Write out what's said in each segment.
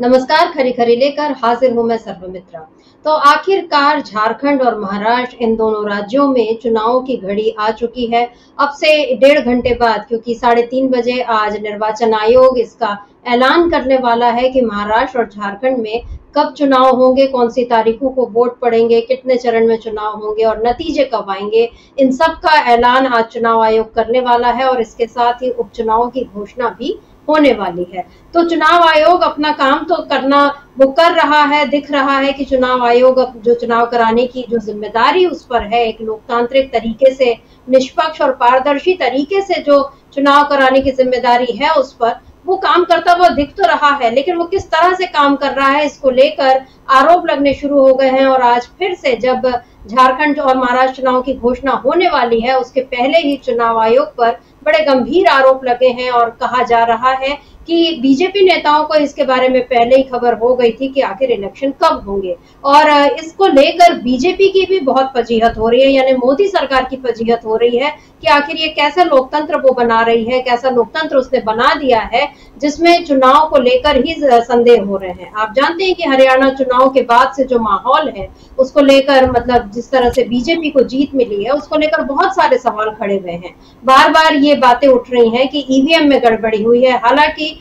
नमस्कार, खरी खरी लेकर हाजिर हूँ मैं सर्वमित्रा। तो आखिरकार झारखंड और महाराष्ट्र इन दोनों राज्यों में चुनावों की घड़ी आ चुकी है। अब से डेढ़ घंटे बाद, क्योंकि साढ़े तीन बजे आज निर्वाचन आयोग इसका ऐलान करने वाला है कि महाराष्ट्र और झारखंड में कब चुनाव होंगे, कौन सी तारीखों को वोट पड़ेंगे, कितने चरण में चुनाव होंगे और नतीजे कब आएँगे, इन सब का ऐलान आज चुनाव आयोग करने वाला है और इसके साथ ही उपचुनाव की घोषणा भी होने वाली है। तो चुनाव आयोग अपना काम तो करना, वो कर रहा है, दिख रहा है कि चुनाव आयोग जो चुनाव कराने की जो ज़िम्मेदारी उस पर है, एक लोकतांत्रिक तरीके से, निष्पक्ष और पारदर्शी तरीके से जो चुनाव कराने की ज़िम्मेदारी है उस पर, वो काम करता हुआ दिख तो रहा है, लेकिन वो किस तरह से काम कर रहा है, इसको लेकर आरोप लगने शुरू हो गए हैं, और आज फिर से जब झारखंड और महाराष्ट्र चुनाव की घोषणा होने वाली है, उसके पहले ही चुनाव आयोग पर बड़े गंभीर आरोप लगे हैं और कहा जा रहा है कि बीजेपी नेताओं को इसके बारे में पहले ही खबर हो गई थी कि आखिर इलेक्शन कब होंगे। और इसको लेकर बीजेपी की भी बहुत फजीहत हो रही है, यानी मोदी सरकार की फजीहत हो रही है कि आखिर ये कैसा लोकतंत्र वो बना रही है, कैसा लोकतंत्र उसने बना दिया है, जिसमें चुनाव को लेकर ही संदेह हो रहे हैं। आप जानते हैं कि हरियाणा चुनाव के बाद से जो माहौल है, उसको लेकर मतलब जिस तरह से बीजेपी को जीत मिली है, उसको लेकर बहुत सारे सवाल खड़े हुए हैं। बार बार ये बातें उठ रही हैं कि ईवीएम में गड़बड़ी हुई है। हालाँकि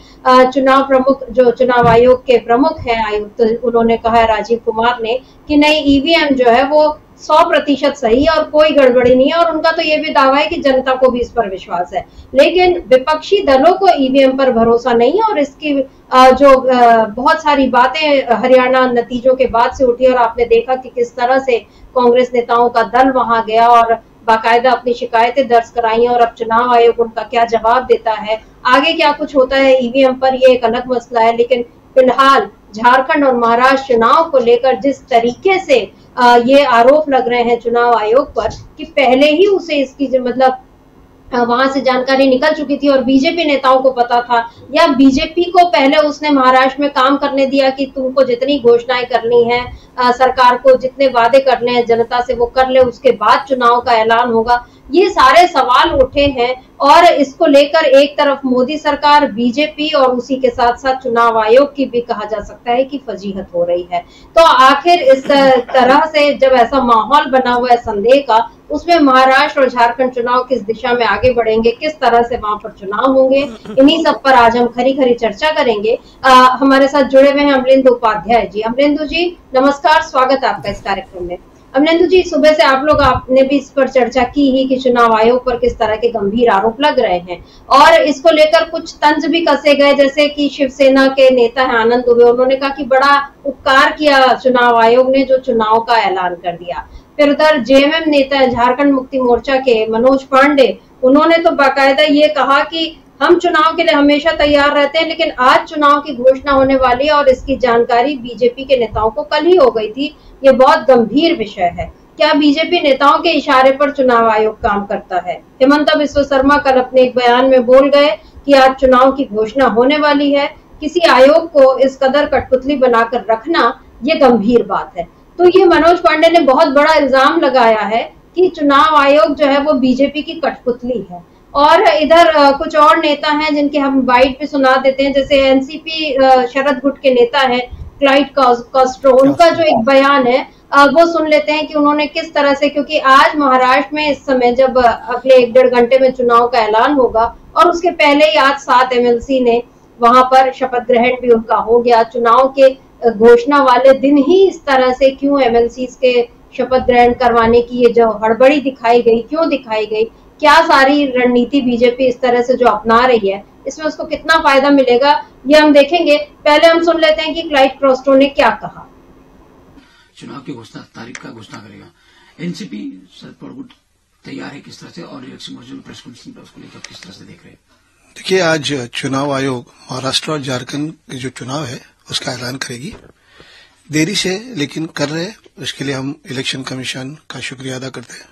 चुनाव प्रमुख, जो चुनाव आयोग के प्रमुख है आयुक्त तो उन्होंने कहा, राजीव कुमार ने, कि नहीं ईवीएम जो है वो सौ प्रतिशत सही है और कोई गड़बड़ी नहीं है और उनका तो ये भी दावा है कि जनता को भी इस पर विश्वास है। लेकिन विपक्षी दलों को ईवीएम पर भरोसा नहीं है और इसकी जो बहुत सारी बातें, हरियाणा नतीजों के बाद से उठी और आपने देखा कि किस तरह से कांग्रेस नेताओं का दल वहाँ गया और बाकायदा अपनी शिकायतें दर्ज कराई और अब चुनाव आयोग उनका क्या जवाब देता है? आगे क्या कुछ होता है? ईवीएम पर यह एक अलग मसला है, लेकिन फ़िलहाल झारखंड और महाराष्ट्र चुनाव को लेकर जिस तरीके से ये आरोप लग रहे हैं चुनाव आयोग पर कि पहले ही उसे इसकी मतलब वहाँ से जानकारी निकल चुकी थी और बीजेपी नेताओं को पता था। या बीजेपी को पहले उसने महाराष्ट्र में काम करने दिया कि तुमको जितनी घोषणाएँ करनी है सरकार को जितने वादे करने हैं, जनता से वो कर ले, उसके बाद चुनाव का ऐलान होगा। ये सारे सवाल उठे हैं और इसको लेकर एक तरफ़ मोदी सरकार बीजेपी और उसी के साथ साथ चुनाव आयोग की भी कहा जा सकता है कि फजीहत हो रही है। तो आखिर इस तरह से जब ऐसा माहौल बना हुआ है संदेह का उसमें महाराष्ट्र और झारखंड चुनाव किस दिशा में आगे बढ़ेंगे किस तरह से वहाँ पर चुनाव होंगे इन्हीं सब पर आज हम खरी खरी चर्चा करेंगे। आ, हमारे साथ जुड़े हुए हैं अमरिंदु उपाध्याय जी। अमरिंदु जी नमस्कार स्वागत आपका इस कार्यक्रम में। अमरेंदु जी, सुबह से आप लोग, आपने भी इस पर चर्चा की ही कि चुनाव आयोग पर किस तरह के गंभीर आरोप लग रहे हैं। और इसको लेकर कुछ तंज भी कसे गए, जैसे कि शिवसेना के नेता है आनंद दुबे। उन्होंने कहा कि बड़ा उपकार किया चुनाव आयोग ने, जो चुनाव का ऐलान कर दिया। फिर उधर जेएमएम नेता झारखंड मुक्ति मोर्चा के मनोज पांडे। उन्होंने तो बाकायदा ये कहा कि हम चुनाव के लिए हमेशा तैयार रहते हैं, लेकिन आज चुनाव की घोषणा होने वाली है और इसकी जानकारी बीजेपी के नेताओं को कल ही हो गई थी। ये बहुत गंभीर विषय है। क्या बीजेपी नेताओं के इशारे पर चुनाव आयोग काम करता है? हेमंत बिश्व शर्मा कल अपने एक बयान में बोल गए कि आज चुनाव की घोषणा होने वाली है। किसी आयोग को इस कदर कठपुतली बनाकर रखना, ये गंभीर बात है। तो ये मनोज पांडे ने बहुत बड़ा इल्ज़ाम लगाया है कि चुनाव आयोग जो है वो बीजेपी की कठपुतली है। और इधर कुछ और नेता हैं जिनके हम बाइट पे सुना देते हैं, जैसे एनसीपी शरद गुट के नेता है क्लाइट कॉस्ट्रो उनका जो एक बयान है वो सुन लेते हैं कि उन्होंने किस तरह से, क्योंकि आज महाराष्ट्र में इस समय जब अगले एक डेढ़ घंटे में चुनाव का ऐलान होगा, और उसके पहले ही आज सात एमएलसी ने वहाँ पर शपथ ग्रहण भी उनका हो गया। चुनाव के घोषणा वाले दिन ही इस तरह से क्यों एमएलसी के शपथ ग्रहण करवाने की ये जो हड़बड़ी दिखाई गई, क्यों दिखाई गई? क्या सारी रणनीति बीजेपी इस तरह से जो अपना रही है इसमें उसको कितना फ़ायदा मिलेगा ये हम देखेंगे। पहले हम सुन लेते हैं कि क्लाइट क्रोस्टो ने क्या कहा। चुनाव की घोषणा तारीख का घोषणा करेगा। एनसीपी तैयार है किस तरह से और इलेक्शन प्रेस कॉन्फ्रेंस उसको लेकर किस तरह से देख रहे हैं? देखिए आज चुनाव आयोग महाराष्ट्र और झारखंड के जो चुनाव है उसका ऐलान करेगी। देरी से लेकिन कर रहे हैं। उसके लिए हम इलेक्शन कमीशन का शुक्रिया अदा करते हैं।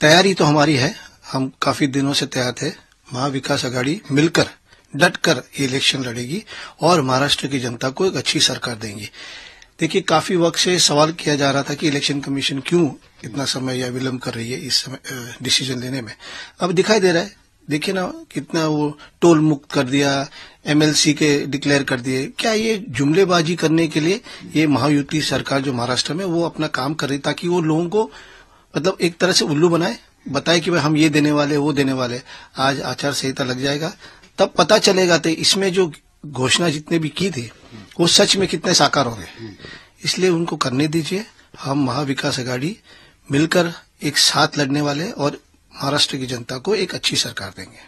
तैयारी तो हमारी है। हम काफ़ी दिनों से तैयार थे। महाविकास अघाड़ी मिलकर डट कर ये इलेक्शन लड़ेगी और महाराष्ट्र की जनता को एक अच्छी सरकार देंगी। देखिए, काफ़ी वक्त से सवाल किया जा रहा था कि इलेक्शन कमीशन क्यों इतना समय या विलंब कर रही है इस समय डिसीज़न लेने में। अब दिखाई दे रहा है। देखिए ना, कितना वो टोल मुक्त कर दिया एमएलसी के डिक्लेयर कर दिए। क्या ये जुमलेबाजी करने के लिए ये महायुति सरकार जो महाराष्ट्र में, वो अपना काम कर रही ताकि वो लोगों को मतलब एक तरह से उल्लू बनाए बताए कि भाई हम ये देने वाले वो देने वाले। आज आचार संहिता लग जाएगा। तब पता चलेगा तो इसमें जो घोषणा जितने भी की थी वो सच में कितने साकार होंगे इसलिए उनको करने दीजिए। हम महाविकास अघाड़ी मिलकर एक साथ लड़ने वाले और महाराष्ट्र की जनता को एक अच्छी सरकार देंगे।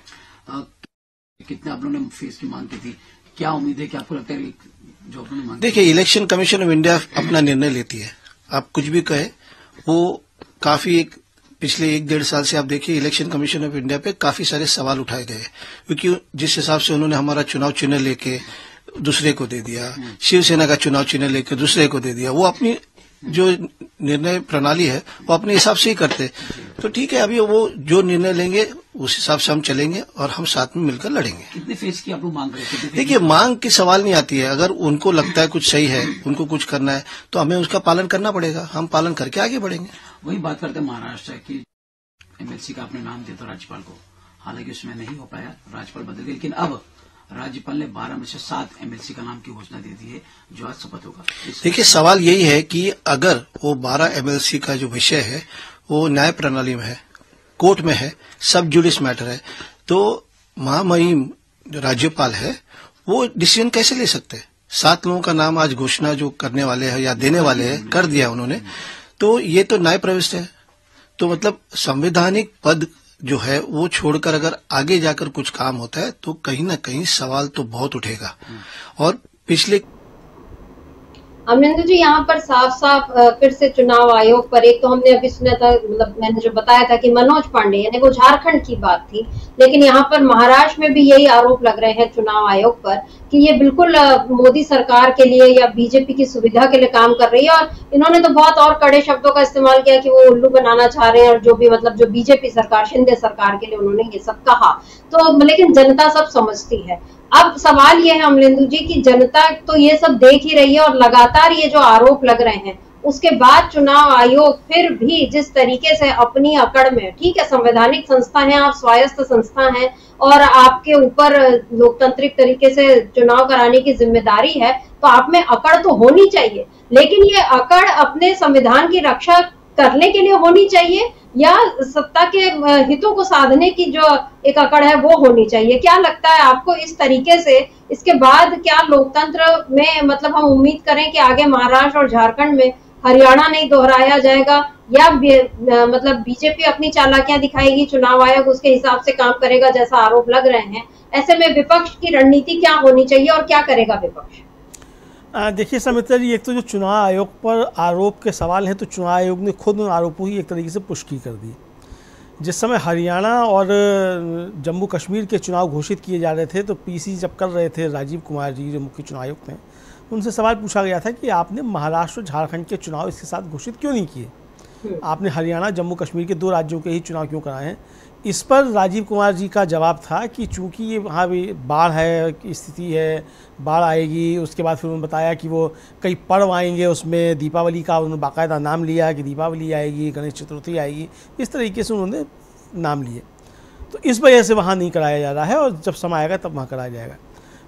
आ, कितने आप लोगों ने फेस की मांग की थी? क्या उम्मीद है कि आपको लगता है जो देखिए इलेक्शन कमीशन ऑफ़ इंडिया अपना निर्णय लेती है। आप कुछ भी कहे वो काफ़ी एक पिछले एक डेढ़ साल से आप देखिए इलेक्शन कमीशन ऑफ़ इंडिया पे काफ़ी सारे सवाल उठाए गए क्योंकि जिस हिसाब से उन्होंने हमारा चुनाव चिन्ह लेके दूसरे को दे दिया शिवसेना का चुनाव चिन्ह लेके दूसरे को दे दिया वो अपनी जो निर्णय प्रणाली है वो अपने हिसाब से ही करते तो ठीक है अभी वो जो निर्णय लेंगे उस हिसाब से हम चलेंगे और हम साथ में मिलकर लड़ेंगे। कितने फेस की आप लोग मांग रहे देखिए मांग की सवाल नहीं आती है। अगर उनको लगता है कुछ सही है उनको कुछ करना है तो हमें उसका पालन करना पड़ेगा। हम पालन करके आगे बढ़ेंगे। वही बात करते हैं महाराष्ट्र की। एमएलसी का आपने नाम दिया था राज्यपाल को। हालाँकि उसमें नहीं हो पाया राज्यपाल बदल गए लेकिन अब राज्यपाल ने बारह में से सात एमएलसी का नाम की घोषणा दे दी है, जो आज शपथ होगा। देखिए, सवाल यही है कि अगर वो बारह एमएलसी का जो विषय है, वो न्याय प्रणाली में है, कोर्ट में है, सब जुडिस मैटर है तो महामहिम राज्यपाल है, वो डिसीज़न कैसे ले सकते हैं? सात लोगों का नाम आज घोषणा जो करने वाले हैं या देने वाले हैं, कर दिया उन्होंने तो ये तो न्याय प्रविष्ट है। तो मतलब संवैधानिक पद जो है, वो छोड़कर अगर आगे जाकर कुछ काम होता है तो कहीं ना कहीं सवाल तो बहुत उठेगा। और पिछले अमरिंदर जी, यहाँ पर साफ़ साफ़ फिर से चुनाव आयोग पर एक तो हमने अभी सुना था मतलब मैंने जो बताया था कि मनोज पांडे, यानी वो झारखंड की बात थी, लेकिन यहाँ पर महाराष्ट्र में भी यही आरोप लग रहे हैं चुनाव आयोग पर कि ये बिल्कुल मोदी सरकार के लिए या बीजेपी की सुविधा के लिए काम कर रही है और इन्होंने तो बहुत और कड़े शब्दों का इस्तेमाल किया कि वो उल्लू बनाना चाह रहे हैं और जो भी मतलब जो बीजेपी सरकार, शिंदे सरकार के लिए उन्होंने ये सब कहा। तो लेकिन जनता सब समझती है। अब सवाल ये है अमलेंदु जी की जनता तो ये सब देख ही रही है और लगातार ये जो आरोप लग रहे हैं, उसके बाद चुनाव आयोग फिर भी जिस तरीके से अपनी अकड़ में, ठीक है, संवैधानिक संस्था है, आप स्वायत्त संस्था हैं और आपके ऊपर लोकतांत्रिक तरीके से चुनाव कराने की ज़िम्मेदारी है तो आप में अकड़ तो होनी चाहिए। लेकिन ये अकड़ अपने संविधान की रक्षा करने के लिए होनी चाहिए या सत्ता के हितों को साधने की जो एक अकड़ है, वो होनी चाहिए? क्या लगता है आपको इस तरीके से इसके बाद क्या लोकतंत्र में मतलब हम उम्मीद करें कि आगे महाराष्ट्र और झारखंड में हरियाणा नहीं दोहराया जाएगा या मतलब बीजेपी अपनी चालाकियाँ दिखाएगी, चुनाव आयोग उसके हिसाब से काम करेगा जैसा आरोप लग रहे हैं? ऐसे में विपक्ष की रणनीति क्या होनी चाहिए और क्या करेगा विपक्ष? देखिए समित्रा जी एक तो जो चुनाव आयोग पर आरोप के सवाल हैं तो चुनाव आयोग ने खुद उन आरोपों की एक तरीके से पुष्टि कर दी। जिस समय हरियाणा और जम्मू कश्मीर के चुनाव घोषित किए जा रहे थे तो पीसी जब कर रहे थे राजीव कुमार जी जो मुख्य चुनाव आयुक्त हैं उनसे सवाल पूछा गया था कि आपने महाराष्ट्र झारखंड के चुनाव इसके साथ घोषित क्यों नहीं किए? हम्म। आपने हरियाणा जम्मू कश्मीर के दो राज्यों के ही चुनाव क्यों कराए हैं? इस पर राजीव कुमार जी का जवाब था कि चूँकि ये वहाँ भी बाढ़ है स्थिति है, बाढ़ आएगी, उसके बाद फिर उन्होंने बताया कि वो कई पर्व आएँगे उसमें, दीपावली का उन्होंने बाकायदा नाम लिया कि दीपावली आएगी, गणेश चतुर्थी आएगी, इस तरीके से उन्होंने नाम लिए। तो इस वजह से वहाँ नहीं कराया जा रहा है और जब समय आएगा तब वहाँ कराया जाएगा।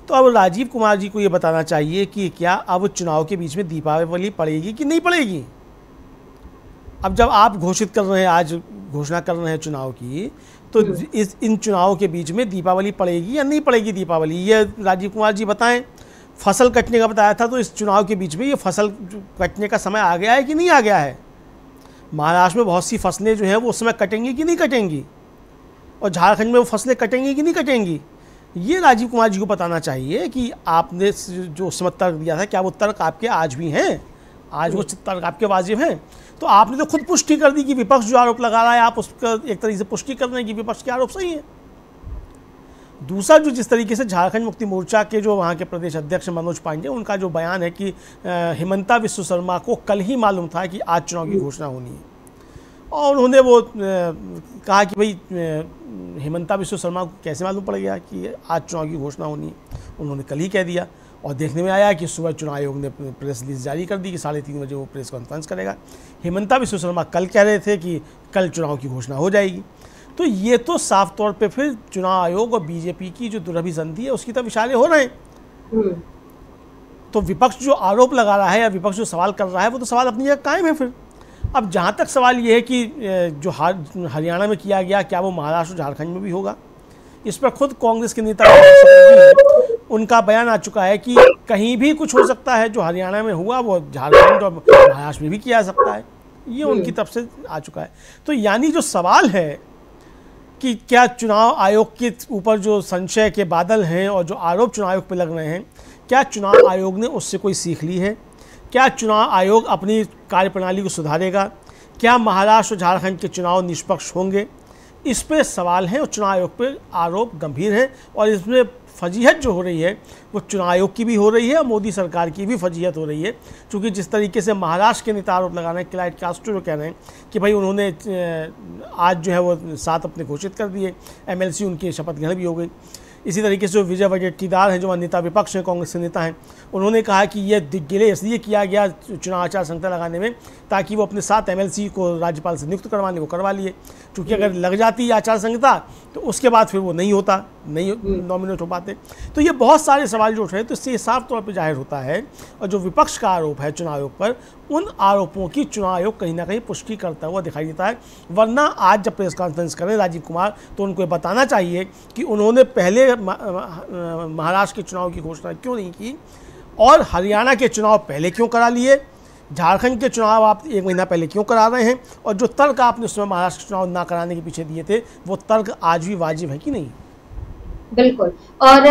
तो अब राजीव कुमार जी को ये बताना चाहिए कि क्या अब चुनाव के बीच में दीपावली पड़ेगी कि नहीं पड़ेगी? अब जब आप घोषित कर रहे हैं आज घोषणा कर रहे हैं चुनाव की तो हम्म। इस इन चुनावों के बीच में दीपावली पड़ेगी या नहीं पड़ेगी दीपावली? ये राजीव कुमार जी बताएँ फ़सल कटने का बताया था तो इस चुनाव के बीच में ये फ़सल कटने का समय आ गया है कि नहीं आ गया है? महाराष्ट्र में बहुत सी फ़सलें जो हैं वो उस समय कटेंगी कि नहीं कटेंगी? और झारखंड में वो फ़सलें कटेंगी कि नहीं कटेंगी? ये राजीव कुमार जी को बताना चाहिए कि आपने जो उस समय तर्क दिया था क्या वो तर्क आपके आज भी हैं? आज वो तर्क आपके वाजिब हैं? तो आपने तो खुद पुष्टि कर दी कि विपक्ष जो आरोप लगा रहा है, आप उसका एक तरीके से पुष्टि कर रहे हैं कि विपक्ष के आरोप सही है। दूसरा जो जिस तरीके से झारखंड मुक्ति मोर्चा के जो वहाँ के प्रदेश अध्यक्ष मनोज पांडे उनका जो बयान है कि हिमंता विश्व शर्मा को कल ही मालूम था कि आज चुनाव की घोषणा होनी है। और उन्होंने वो कहा कि भाई हिमंता विश्व शर्मा को कैसे मालूम पड़ गया कि आज चुनाव की घोषणा होनी है? उन्होंने कल ही कह दिया। और देखने में आया कि सुबह चुनाव आयोग ने प्रेस रिलीज़ जारी कर दी कि साढ़े तीन बजे वो प्रेस कॉन्फ्रेंस करेगा। हेमंता विश्व शर्मा कल कह रहे थे कि कल चुनाव की घोषणा हो जाएगी। तो ये तो साफ़ तौर पे फिर चुनाव आयोग और बीजेपी की जो दुरभिसंधि है उसकी तरफ़ इशारे हो रहे हैं। हम्म, तो विपक्ष जो आरोप लगा रहा है या विपक्ष जो सवाल कर रहा है वो तो सवाल अपनी जगह कायम है फिर। अब जहाँ तक सवाल ये है कि जो हार हरियाणा में किया गया क्या वो महाराष्ट्र झारखंड में भी होगा? इस पर खुद कांग्रेस के नेता उनका बयान आ चुका है कि कहीं भी कुछ हो सकता है जो हरियाणा में हुआ वो झारखंड और महाराष्ट्र में भी किया जा सकता है। ये उनकी तरफ़ से आ चुका है। तो यानी जो सवाल है कि क्या चुनाव आयोग के ऊपर जो संशय के बादल हैं और जो आरोप चुनाव आयोग पर लग रहे हैं क्या चुनाव आयोग ने उससे कोई सीख ली है? क्या चुनाव आयोग अपनी कार्यप्रणाली को सुधारेगा? क्या महाराष्ट्र और झारखंड के चुनाव निष्पक्ष होंगे? इस पर सवाल हैं और चुनाव आयोग पर आरोप गंभीर हैं और इसमें फजीहत जो हो रही है, वो चुनाव आयोग की भी हो रही है और मोदी सरकार की भी फजीहत हो रही है। क्योंकि जिस तरीके से महाराष्ट्र के नेता आरोप लगा रहे हैं, क्लाइट कास्टो जो कह रहे हैं कि भाई उन्होंने आज जो है वो सात अपने घोषित कर दिए, एमएलसी उनकी शपथ ग्रहण भी हो गई। इसी तरीके से जो विजय वडेट्टीदार हैं, जो नेता विपक्ष हैं, कांग्रेस के नेता हैं, उन्होंने कहा कि ये डिले इसलिए किया गया चुनाव आचार संहिता लगाने में, ताकि वो अपने सात एमएलसी को राज्यपाल से नियुक्त करवाने को करवा लिए। क्योंकि अगर लग जाती आचार संहिता तो उसके बाद फिर वो नहीं होता, नहीं नॉमिनेट हो पाते। तो ये बहुत सारे सवाल जो उठ रहे हैं तो इससे साफ़ तौर पर ज़ाहिर होता है, और जो विपक्ष का आरोप है चुनाव आयोग पर उन आरोपों की चुनाव आयोग कहीं ना कहीं पुष्टि करता हुआ दिखाई देता है। वरना आज जब प्रेस कॉन्फ्रेंस करें राजीव कुमार तो उनको बताना चाहिए कि उन्होंने पहले महाराष्ट्र के चुनाव की घोषणा क्यों नहीं की? और हरियाणा के चुनाव पहले क्यों करा लिए? झारखंड के चुनाव आप एक महीना पहले क्यों करा रहे हैं? और जो तर्क आपने उसमें महाराष्ट्र चुनाव ना कराने के पीछे दिए थे, वो तर्क आज भी वाजिब है कि नहीं? बिल्कुल। और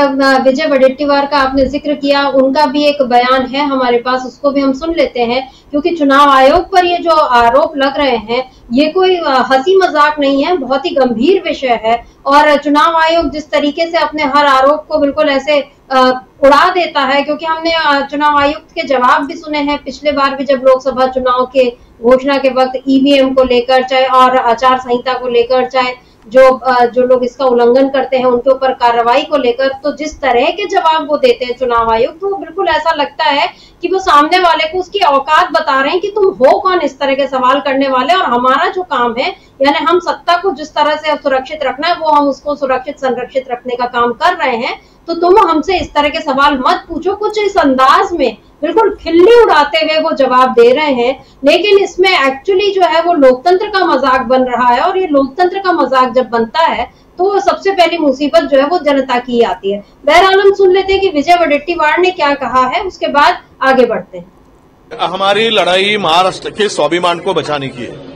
विजय वडेट्टीवार का आपने ज़िक्र किया, उनका भी एक बयान है हमारे पास, उसको भी हम सुन लेते हैं, क्योंकि चुनाव आयोग पर ये जो आरोप लग रहे हैं, ये कोई हँसी मज़ाक नहीं है, बहुत ही गंभीर विषय है, और चुनाव आयोग जिस तरीके से अपने हर आरोप को बिल्कुल ऐसे उड़ा देता है, क्योंकि हमने चुनाव आयुक्त के जवाब भी सुने हैं, पिछले बार भी जब लोकसभा चुनाव के घोषणा के वक्त ईवीएम को लेकर, चाहे और आचार संहिता को लेकर, चाहे जो जो लोग इसका उल्लंघन करते हैं, उनके ऊपर कार्रवाई को लेकर तो जिस तरह के जवाब वो देते हैं चुनाव आयोग तो बिल्कुल ऐसा लगता है कि वो सामने वाले को उसकी औकात बता रहे हैं कि तुम हो कौन इस तरह के सवाल करने वाले और हमारा जो काम है, यानी हम सत्ता को जिस तरह से सुरक्षित रखना है, वो हम उसको सुरक्षित, संरक्षित रखने का काम कर रहे हैं तो तुम हमसे इस तरह के सवाल मत पूछो। कुछ इस अंदाज में बिल्कुल खिल्ली उड़ाते हुए वो जवाब दे रहे हैं, लेकिन इसमें एक्चुअली जो है वो लोकतंत्र का मज़ाक बन रहा है और ये लोकतंत्र का मज़ाक जब बनता है तो सबसे पहली मुसीबत जो है वो जनता की ही आती है। बहरहाल हम सुन लेते हैं कि विजय वडेट्टीवार ने क्या कहा है, उसके बाद आगे बढ़ते हैं। हमारी लड़ाई महाराष्ट्र के स्वाभिमान को बचाने की है।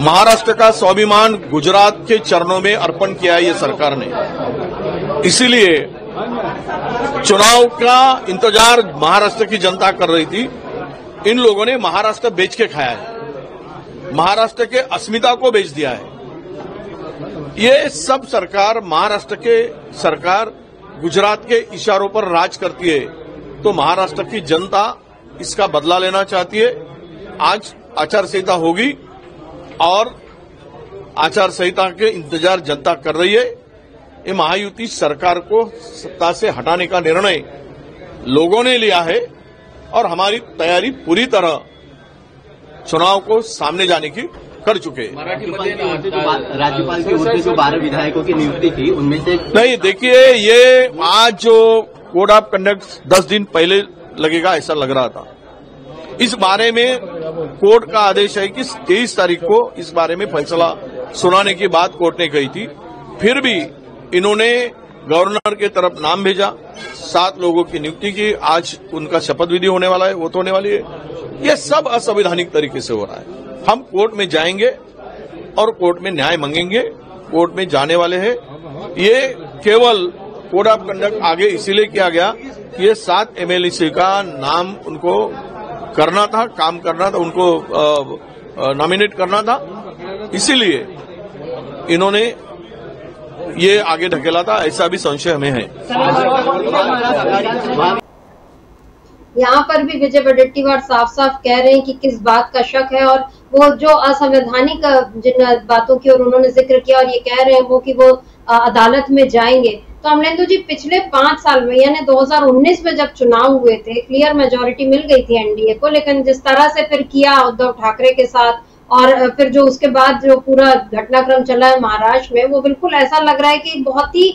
महाराष्ट्र का स्वाभिमान गुजरात के चरणों में अर्पण किया है ये सरकार ने। इसीलिए चुनाव का इंतज़ार महाराष्ट्र की जनता कर रही थी। इन लोगों ने महाराष्ट्र बेच के खाया है। महाराष्ट्र के अस्मिता को बेच दिया है। ये सब सरकार महाराष्ट्र के सरकार गुजरात के इशारों पर राज करती है। तो महाराष्ट्र की जनता इसका बदला लेना चाहती है। आज आचार संहिता होगी और आचार संहिता के इंतज़ार जनता कर रही है। ये महायुति सरकार को सत्ता से हटाने का निर्णय लोगों ने लिया है और हमारी तैयारी पूरी तरह चुनाव को सामने जाने की कर चुके हैं। राज्यपाल की ओर से जो राज्यपाल की ओर से जो बारह विधायकों की नियुक्ति थी उनमें से नहीं देखिए ये आज जो कोड ऑफ़ कंडक्ट दस दिन पहले लगेगा ऐसा लग रहा था। इस बारे में कोर्ट का आदेश है कि तेईस तारीख को इस बारे में फैसला सुनाने की बात कोर्ट ने कही थी। फिर भी इन्होंने गवर्नर के तरफ़ नाम भेजा, सात लोगों की नियुक्ति की, आज उनका शपथ विधि होने वाला है वो तो होने वाली है। ये सब असंवैधानिक तरीके से हो रहा है। हम कोर्ट में जाएँगे और कोर्ट में न्याय मांगेंगे, कोर्ट में जाने वाले हैं। ये केवल कोड ऑफ़ कंडक्ट आगे इसीलिए किया गया कि ये सात एमएलसी का नाम उनको करना था, काम करना था, उनको नॉमिनेट करना था। इसीलिए इन्होंने ये आगे ढकेला था ऐसा भी संशय हमें है। यहाँ पर भी विजय वडेट्टीवार साफ़ साफ़ कह रहे हैं कि किस बात का शक है और वो जो असंवैधानिक, जिन बातों की और उन्होंने ज़िक्र किया और ये कह रहे हैं वो कि वो अदालत में जाएँगे। तो अमलेंदु जी, पिछले पाँच साल में, यानी 2019 में जब चुनाव हुए थे क्लियर मेजोरिटी मिल गई थी एनडीए को, लेकिन जिस तरह से फिर किया उद्धव ठाकरे के साथ और फिर जो उसके बाद जो पूरा घटनाक्रम चला है महाराष्ट्र में, वो बिल्कुल ऐसा लग रहा है कि बहुत ही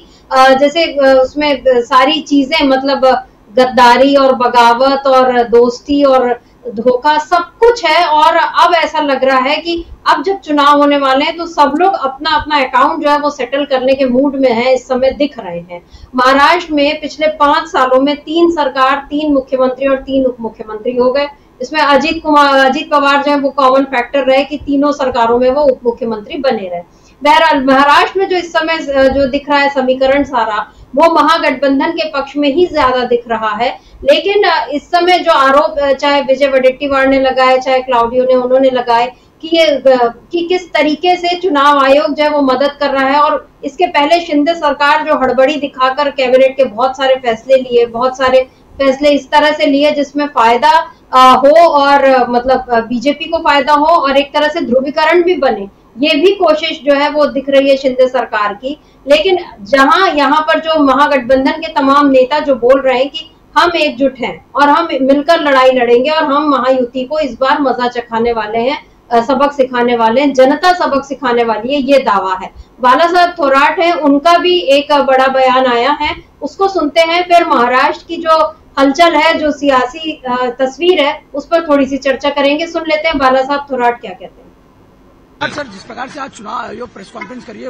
जैसे उसमें सारी चीज़ें मतलब गद्दारी और बगावत और दोस्ती और धोखा सब कुछ है और अब ऐसा लग रहा है कि अब जब चुनाव होने वाले हैं तो सब लोग अपना अपना अकाउंट जो है वो सेटल करने के मूड में है, इस समय दिख रहे हैं। महाराष्ट्र में पिछले पाँच सालों में तीन सरकार, तीन मुख्यमंत्री और तीन उप मुख्यमंत्री हो गए। इसमें अजीत कुमार, अजीत पवार जो है, वो कॉमन फैक्टर रहे कि तीनों सरकारों में वो उप मुख्यमंत्री बने रहे। बहरहाल, महाराष्ट्र में जो इस समय जो दिख रहा है समीकरण सारा, वो महागठबंधन के पक्ष में ही ज़्यादा दिख रहा है। लेकिन इस समय जो आरोप चाहे विजय वडेट्टीवार ने लगाए, चाहे क्लाउडियो ने, उन्होंने लगाए, कि ये कि किस तरीके से चुनाव आयोग जो है वो मदद कर रहा है, और इसके पहले शिंदे सरकार जो हड़बड़ी दिखाकर कैबिनेट के बहुत सारे फैसले लिए, बहुत सारे फैसले इस तरह से लिए, जिसमें फ़ायदा हो और मतलब बीजेपी को फ़ायदा हो और एक तरह से ध्रुवीकरण भी बने। ये भी कोशिश जो है वो दिख रही है शिंदे सरकार की। लेकिन जहाँ, यहाँ पर जो महागठबंधन के तमाम नेता जो बोल रहे हैं कि हम एकजुट हैं और हम मिलकर लड़ाई लड़ेंगे और हम महायुति को इस बार मज़ा चखाने वाले हैं सबक सिखाने वाले हैं, जनता सबक सिखाने वाली है, ये दावा है। बाला साहब थोराट है, उनका भी एक बड़ा बयान आया है, उसको सुनते हैं फिर महाराष्ट्र की जो हलचल है जो सियासी तस्वीर है उस पर थोड़ी सी चर्चा करेंगे। सुन लेते हैं बाला साहब थोराट क्या कहते हैं। सर जिस प्रकार से आज चुनाव आयोग प्रेस कॉन्फ्रेंस करिए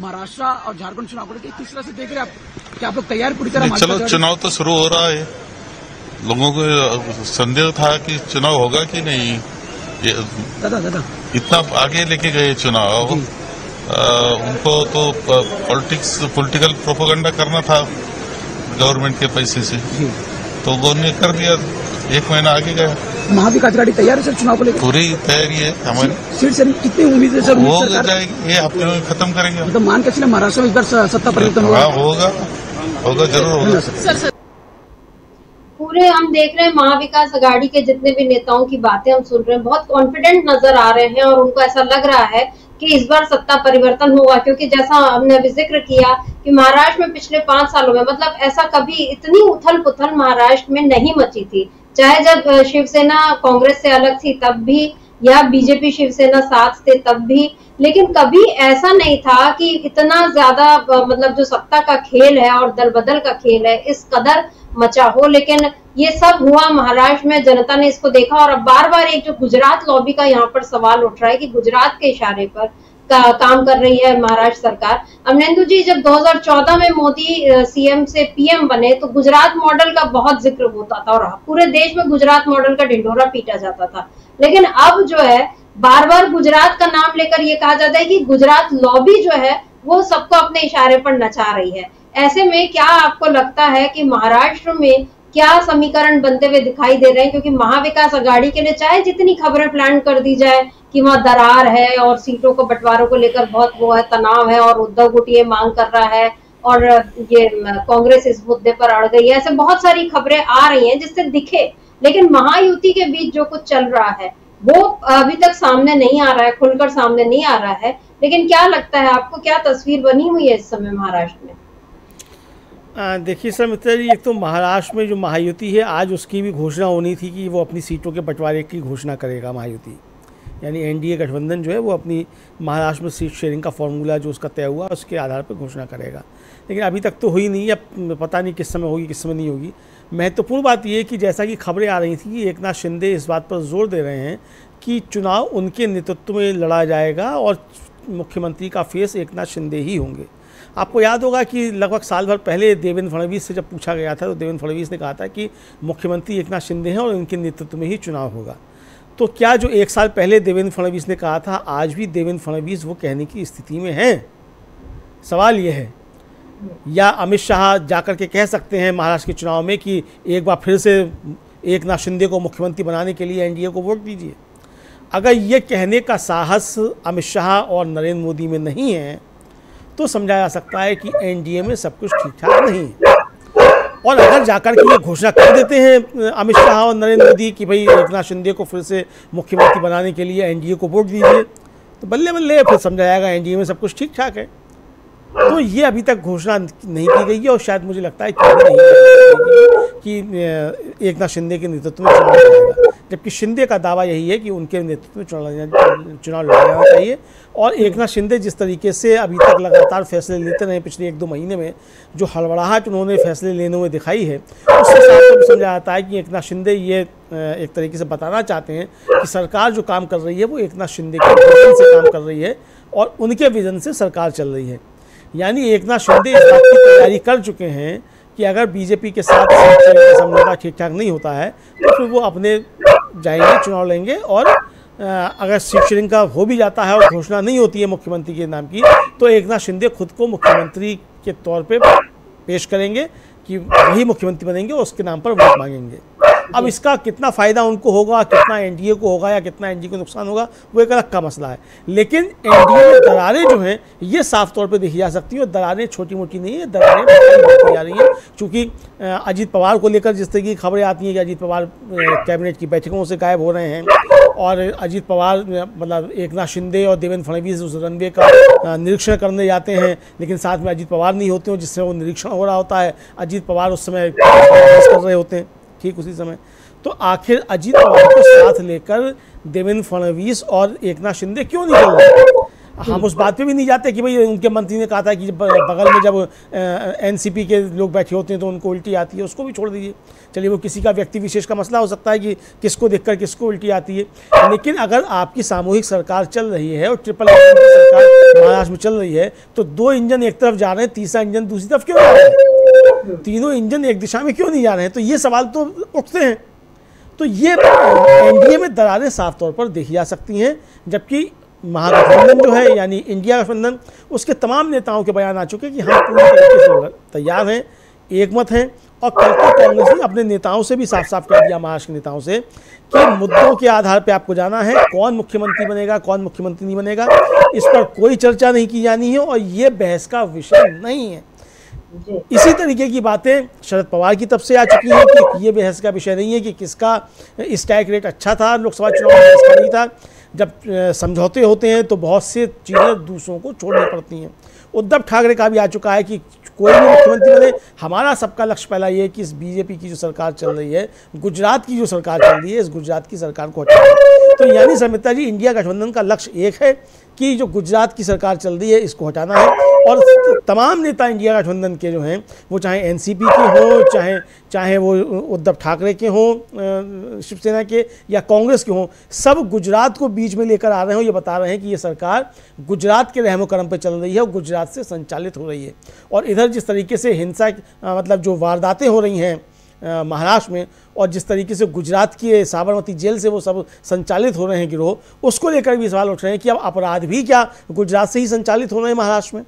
महाराष्ट्र और झारखंड चुनाव को किस तरह से देख रहे हैं आप? क्या आप लोग तैयार पूरी तरह चलो चुनाव तो शुरू हो रहा है। लोगों को संदेह था कि चुनाव होगा कि नहीं? ये दादा दादा। इतना आगे लेके गए चुनाव। उनको तो पॉलिटिक्स पॉलिटिकल प्रोपोगंडा करना था गवर्नमेंट के पैसे से। तो उन्होंने कर दिया। एक महीना आगे गया। महाविकास आघाड़ी तैयार है सर चुनाव को लेकर? पूरी तैयारी है हमारी। सीट से कितनी उम्मीद है सर? हो जाएगी ये हफ़्ते में खत्म करेंगे। तो मान के चले महाराष्ट्र में इस बार सत्ता परिवर्तन होगा हाँ, होगा। होगा ज़रूर होगा। पूरे हम देख रहे हैं महाविकास अघाड़ी के जितने भी नेताओं की बातें हम सुन रहे हैं बहुत कॉन्फिडेंट नज़र आ रहे हैं और उनको ऐसा लग रहा है कि इस बार सत्ता परिवर्तन होगा, क्योंकि जैसा हमने अभी ज़िक्र किया कि महाराष्ट्र में पिछले पाँच सालों में मतलब ऐसा कभी इतनी उथल पुथल महाराष्ट्र में नहीं मची थी। चाहे जब शिवसेना कांग्रेस से अलग थी, तब भी, या बीजेपी शिवसेना साथ थे, तब भी, लेकिन कभी ऐसा नहीं था कि इतना ज़्यादा मतलब जो सत्ता का खेल है और दल बदल का खेल है, इस कदर मचा हो, लेकिन ये सब हुआ महाराष्ट्र में, जनता ने इसको देखा और अब बार बार एक जो गुजरात लॉबी का यहाँ पर सवाल उठ रहा है कि गुजरात के इशारे पर का काम कर रही है महाराष्ट्र सरकार। अमनेंदु जी, जब 2014 में मोदी सीएम से पीएम बने तो गुजरात मॉडल का बहुत ज़िक्र होता था और पूरे देश में गुजरात मॉडल का ढिंडोरा पीटा जाता था। लेकिन अब जो है बार बार गुजरात का नाम लेकर ये कहा जाता है कि गुजरात लॉबी जो है, वो सबको अपने इशारे पर नचा रही है। ऐसे में क्या आपको लगता है कि महाराष्ट्र में क्या समीकरण बनते हुए दिखाई दे रहे हैं? क्योंकि महाविकास अघाड़ी के लिए चाहे जितनी खबरें प्लान कर दी जाए कि वहाँ दरार है और सीटों को, बंटवारों को लेकर बहुत वो है, तनाव है और उद्धव गुट ये मांग कर रहा है और ये कांग्रेस इस मुद्दे पर अड़ गई है। ऐसे बहुत सारी खबरें आ रही हैं जिससे दिखे। लेकिन महायुति के बीच जो कुछ चल रहा है, वो अभी तक सामने नहीं आ रहा है, खुलकर सामने नहीं आ रहा है। लेकिन क्या लगता है आपको, क्या तस्वीर बनी हुई है इस समय महाराष्ट्र में? देखिए सर मित्र जी, एक तो महाराष्ट्र में जो महायुति है, आज उसकी भी घोषणा होनी थी कि वो अपनी सीटों के बंटवारे की घोषणा करेगा महायुति। यानी एनडीए गठबंधन जो है, वो अपनी महाराष्ट्र में सीट शेयरिंग का फॉर्मूला जो उसका तय हुआ, उसके आधार पर घोषणा करेगा। लेकिन अभी तक तो हुई नहीं अब पता नहीं किस समय होगी, किस समय नहीं होगी। महत्वपूर्ण बात यह कि जैसा कि खबरें आ रही थी कि एक नाथ शिंदे इस बात पर ज़ोर दे रहे हैं कि चुनाव उनके नेतृत्व में लड़ा जाएगा और मुख्यमंत्री का फेस एक नाथ शिंदे ही होंगे। आपको याद होगा कि लगभग साल भर पहले देवेंद्र फडणवीस से जब पूछा गया था तो देवेंद्र फडणवीस ने कहा था कि मुख्यमंत्री एक नाथ शिंदे हैं और उनके नेतृत्व में ही चुनाव होगा। तो क्या जो एक साल पहले देवेंद्र फडणवीस ने कहा था, आज भी देवेंद्र फडणवीस वो कहने की स्थिति में हैं? सवाल ये है। या अमित शाह जाकर के कह सकते हैं महाराष्ट्र के चुनाव में कि एक बार फिर से एक नाथ शिंदे को मुख्यमंत्री बनाने के लिए एनडीए को वोट दीजिए। अगर ये कहने का साहस अमित शाह और नरेंद्र मोदी में नहीं है तो समझा जा सकता है कि एनडीए में सब कुछ ठीक ठाक नहीं है। और अगर जाकर के ये घोषणा कर देते हैं अमित शाह और नरेंद्र मोदी कि भाई एक नाथ शिंदे को फिर से मुख्यमंत्री बनाने के लिए एनडीए को वोट दीजिए तो बल्ले बल्ले फिर समझा जाएगा एनडीए में सब कुछ ठीक ठाक है। तो ये अभी तक घोषणा नहीं की गई है और शायद मुझे लगता है कि नहीं कि एक नाथ शिंदे के नेतृत्व में जबकि शिंदे का दावा यही है कि उनके नेतृत्व में चुनाव चुनाव लड़ा जाना चाहिए। और एक नाथ शिंदे जिस तरीके से अभी तक लगातार फैसले लेते रहे पिछले एक दो महीने में, जो हड़बड़ाहट उन्होंने फैसले लेने में दिखाई है उससे साफ़ तौर समझा जाता है कि एक नाथ शिंदे ये एक तरीके से बताना चाहते हैं कि सरकार जो काम कर रही है, वो एक नाथ शिंदे के विजन से काम कर रही है और उनके विजन से सरकार चल रही है। यानी एक नाथ शिंदे इस बात की तैयारी कर चुके हैं कि अगर बीजेपी के साथ समझौता ठीक ठाक नहीं होता है तो फिर वो अपने जाएँगे, चुनाव लेंगे और अगर सीट शेयरिंग का हो भी जाता है और घोषणा नहीं होती है मुख्यमंत्री के नाम की तो एक नाथ शिंदे खुद को मुख्यमंत्री के तौर पे पेश करेंगे। कि वही मुख्यमंत्री बनेंगे और उसके नाम पर वोट मांगेंगे। अब इसका कितना फ़ायदा उनको होगा, कितना एनडीए को होगा या कितना एनडीए को नुकसान होगा, वो एक अलग का मसला है। लेकिन एनडीए में दरारें जो हैं, ये साफ़ तौर पे देखी जा सकती हैं और दरारें छोटी मोटी नहीं है, दरारें बढ़ती जा रही हैं। चूँकि अजीत पवार को लेकर जिस तरह की खबरें आती हैं कि अजीत पवार कैबिनेट की बैठकों से गायब हो रहे हैं और अजीत पवार मतलब एक नाथ शिंदे और देवेंद्र फडणवीस उस रनवे का निरीक्षण करने जाते हैं, लेकिन साथ में अजीत पवार नहीं होते हो जिससे वो निरीक्षण हो रहा होता है, अजीत पवार उस समय कर रहे होते हैं, ठीक उसी समय। तो आखिर अजीत पवार को साथ लेकर देवेंद्र फडणवीस और एकनाथ शिंदे क्यों नहीं चल रहे? हम उस बात पे भी नहीं जाते कि भाई उनके मंत्री ने कहा था कि बगल में जब एनसीपी के लोग बैठे होते हैं तो उनको उल्टी आती है उसको भी छोड़ दीजिए। चलिए वो किसी का व्यक्ति विशेष का मसला हो सकता है कि किसको देखकर किसको उल्टी आती है। लेकिन अगर आपकी सामूहिक सरकार चल रही है और ट्रिपल सरकार महाराष्ट्र में चल रही है तो दो इंजन एक तरफ़ जा रहे हैं तीसरा इंजन दूसरी तरफ़ क्यों जा रहे हैं? तीनों इंजन एक दिशा में क्यों नहीं जा रहे हैं? तो ये सवाल तो उठते हैं। तो ये एनडीए में दरारें साफ़ तौर पर देखी जा सकती हैं जबकि महागठबंधन जो है यानी इंडिया गठबंधन उसके तमाम नेताओं के बयान आ चुके हैं कि हम पूरी तरीके से तैयार हैं एकमत हैं और कल को कांग्रेस ने अपने नेताओं से भी साफ़ साफ़ कह दिया महाराष्ट्र के नेताओं से कि मुद्दों के आधार पर आपको जाना है कौन मुख्यमंत्री बनेगा कौन मुख्यमंत्री नहीं बनेगा इस पर कोई चर्चा नहीं की जानी है और ये बहस का विषय नहीं है। इसी तरीके की बातें शरद पवार की तरफ़ से आ चुकी हैं कि ये बहस का विषय नहीं है कि किसका स्टैक रेट अच्छा था लोकसभा चुनाव में किसका नहीं था। जब समझौते होते हैं तो बहुत से चीज़ें दूसरों को छोड़नी पड़ती हैं। उद्धव ठाकरे का भी आ चुका है कि कोई भी मुख्यमंत्री बने, हमारा सबका लक्ष्य पहला ये है कि इस बीजेपी की जो सरकार चल रही है, गुजरात की जो सरकार चल रही है, इस गुजरात की सरकार को हटाना तो यानी समिता जी, इंडिया गठबंधन का लक्ष्य एक है कि जो गुजरात की सरकार चल रही है, इसको हटाना है। और तमाम नेता इंडिया गठबंधन के जो हैं, वो चाहे एनसीपी के हों, चाहे चाहे वो उद्धव ठाकरे के हों शिवसेना के या कांग्रेस के हों, सब गुजरात को बीच में लेकर आ रहे हो ये बता रहे हैं कि ये सरकार गुजरात के रहमो करम पर चल रही है और गुजरात से संचालित हो रही है। और इधर जिस तरीके से हिंसा मतलब जो वारदातें हो रही हैं महाराष्ट्र में, और जिस तरीके से गुजरात की साबरमती जेल से वो सब संचालित हो रहे हैं गिरोह, उसको लेकर भी सवाल उठ रहे हैं कि अब अपराध भी क्या गुजरात से ही संचालित हो रहे हैं महाराष्ट्र में?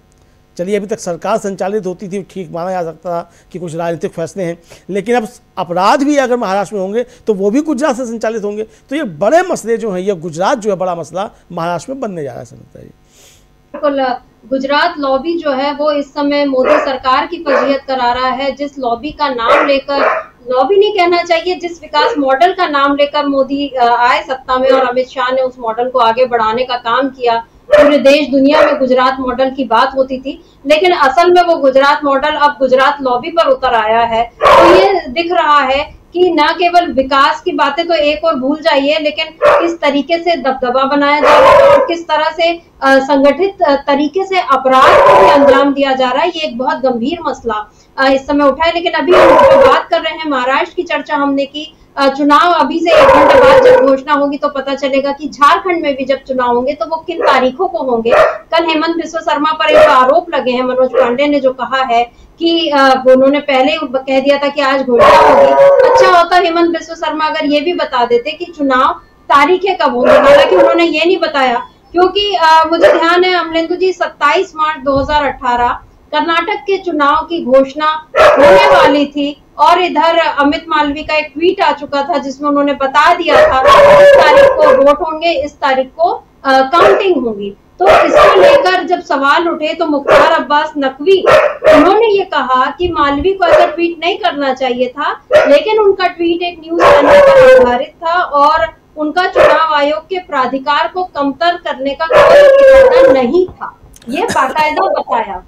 चलिए, अभी तक सरकार संचालित होती थी, ठीक माना जा सकता था कि कुछ राजनीतिक फैसले हैं, लेकिन अब अपराध भी अगर महाराष्ट्र में होंगे तो वो भी गुजरात से संचालित होंगे। तो ये बड़े मसले जो हैं, ये गुजरात जो है बड़ा मसला महाराष्ट्र में बनने जा रहा है समझता है गुजरात लॉबी जो है, वो इस समय मोदी सरकार की फजीयत करा रहा है। जिस लॉबी का नाम लेकर, लॉबी नहीं कहना चाहिए, जिस विकास मॉडल का नाम लेकर मोदी आए सत्ता में और अमित शाह ने उस मॉडल को आगे बढ़ाने का काम किया पूरे देश दुनिया में गुजरात मॉडल की बात होती थी, लेकिन असल में वो गुजरात मॉडल अब गुजरात लॉबी पर उतर आया है। तो ये दिख रहा है कि न केवल विकास की बातें तो एक और भूल जाइए, लेकिन किस तरीके से दबदबा बनाया जा रहा है और किस तरह से संगठित तरीके से अपराध को भी अंजाम दिया जा रहा है, ये एक बहुत गंभीर मसला इस समय उठा है। लेकिन अभी हम बात कर रहे हैं, महाराष्ट्र की चर्चा हमने की चुनाव अभी से एक घंटे बाद जब घोषणा होगी तो पता चलेगा कि झारखंड में भी जब चुनाव होंगे तो वो किन तारीखों को होंगे। कल हेमंत बिस्व शर्मा पर एक आरोप लगे हैं, मनोज पांडे ने जो कहा है कि उन्होंने पहले कह दिया था कि आज घोषणा होगी। अच्छा होता हेमंत बिस्व शर्मा अगर ये भी बता देते कि चुनाव तारीखें कब होंगी, हालाँकि उन्होंने ये नहीं बताया, क्योंकि मुझे ध्यान है अमलेंदु जी 27 मार्च 2018 कर्नाटक के चुनाव की घोषणा होने वाली थी। और इधर अमित मालवी का एक ट्वीट आ चुका था, जिसमें उन्होंने बता दिया था इस तारीख को वोट होंगे, इस तारीख को काउंटिंग होगी। तो इसको लेकर जब सवाल उठे तो मुख्तार अब्बास नकवी, उन्होंने ये कहा कि मालवी को ऐसा ट्वीट नहीं करना चाहिए था, लेकिन उनका ट्वीट एक न्यूज़ चैनल पर आधारित था और उनका चुनाव आयोग के प्राधिकार को कमतर करने का कोई नहीं था। ये बाकायदा बताया।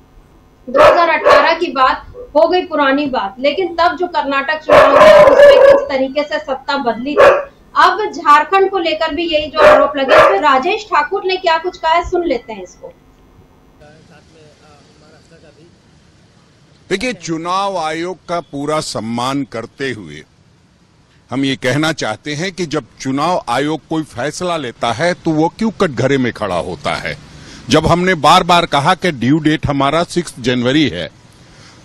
2018 की बात हो गई पुरानी बात, लेकिन तब जो कर्नाटक चुनाव उसमें किस तरीके से सत्ता बदली थी? अब झारखंड को लेकर भी यही जो आरोप लगे उसमें राजेश ठाकुर ने क्या कुछ कहा है, सुन लेते हैं इसको। देखिए, चुनाव आयोग का पूरा सम्मान करते हुए हम ये कहना चाहते हैं कि जब चुनाव आयोग कोई फैसला लेता है तो वो क्यों कटघरे में खड़ा होता है? जब हमने बार बार कहा कि ड्यू डेट हमारा सिक्स जनवरी है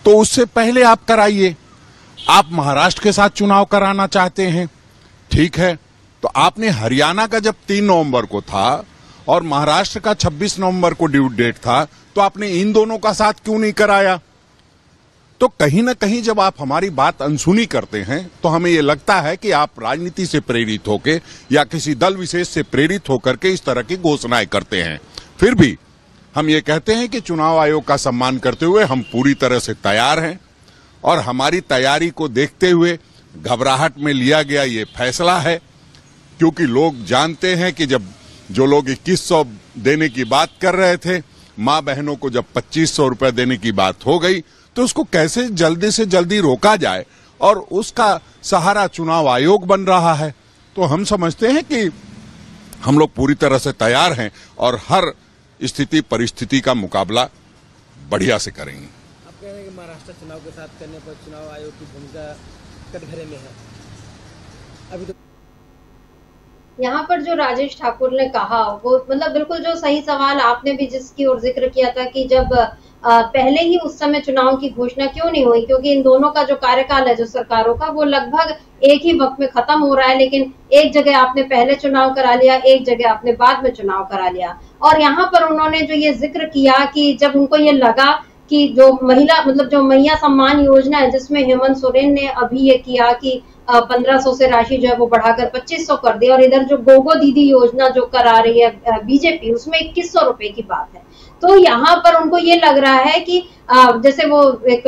तो उससे पहले आप कराइए। आप महाराष्ट्र के साथ चुनाव कराना चाहते हैं। ठीक है? तो आपने हरियाणा का जब तीन नवंबर को था और महाराष्ट्र का 26 नवंबर को ड्यू डेट था तो आपने इन दोनों का साथ क्यों नहीं कराया? तो कहीं ना कहीं जब आप हमारी बात अनसुनी करते हैं तो हमें यह लगता है कि आप राजनीति से प्रेरित होकर या किसी दल विशेष से प्रेरित होकर के इस तरह की घोषणाएँ करते हैं। फिर भी हम ये कहते हैं कि चुनाव आयोग का सम्मान करते हुए हम पूरी तरह से तैयार हैं और हमारी तैयारी को देखते हुए घबराहट में लिया गया ये फैसला है, क्योंकि लोग जानते हैं कि जब जो लोग इक्कीस सौ देने की बात कर रहे थे, माँ बहनों को जब पच्चीस सौ रुपए देने की बात हो गई तो उसको कैसे जल्दी से जल्दी रोका जाए और उसका सहारा चुनाव आयोग बन रहा है। तो हम समझते हैं कि हम लोग पूरी तरह से तैयार हैं और हर स्थिति परिस्थिति का मुकाबला बढ़िया से करेंगे। आप कह रहे हैं कि महाराष्ट्र चुनाव के साथ करने पर चुनाव आयोग की भूमिका कटघरे में है। अभी तो यहाँ पर जो राजेश ठाकुर ने कहा वो मतलब बिल्कुल जो सही सवाल आपने भी जिसकी ओर ज़िक्र किया था कि जब पहले ही उस समय चुनाव की घोषणा क्यों नहीं हुई? क्योंकि इन दोनों का जो कार्यकाल है जो सरकारों का वो लगभग एक ही वक्त में खत्म हो रहा है लेकिन एक जगह आपने पहले चुनाव करा लिया एक जगह आपने बाद में चुनाव करा लिया। और यहाँ पर उन्होंने जो ये ज़िक्र किया कि जब उनको ये लगा कि जो महिला मतलब जो मैया सम्मान योजना है, जिसमें हेमंत सोरेन ने अभी ये किया कि पंद्रह सौ से राशि जो है वो बढ़ाकर पच्चीस सौ कर दी और इधर जो गोगो दीदी योजना जो करा रही है बीजेपी, उसमें इक्कीस सौ रुपए की बात है। तो यहाँ पर उनको ये लग रहा है कि जैसे वो एक